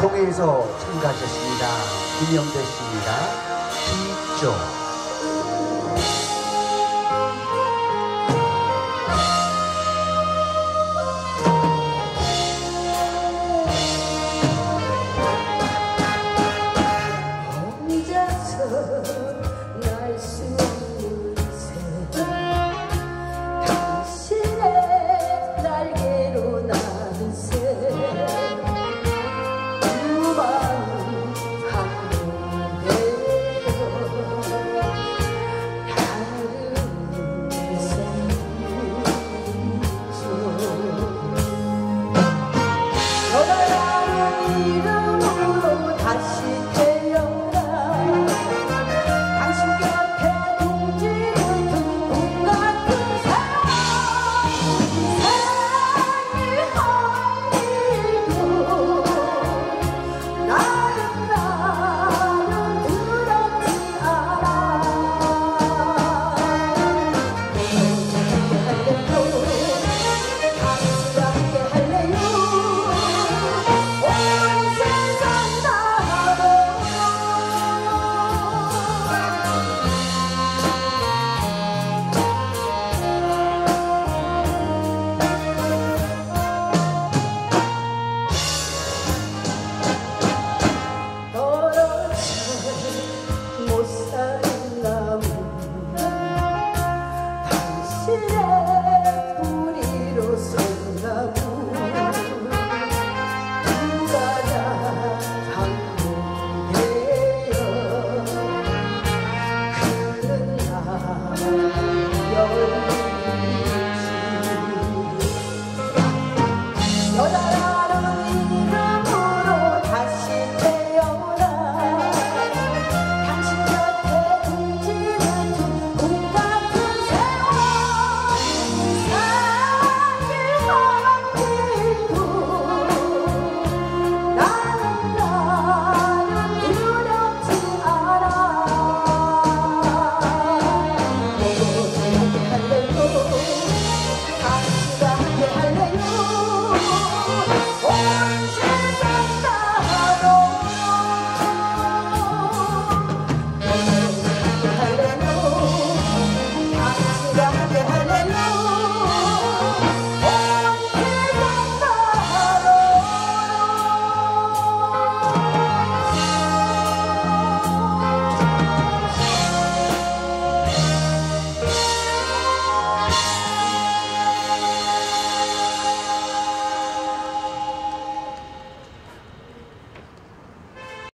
동해에서 참가하셨습니다. 김영대 씨입니다. 뒤쪽.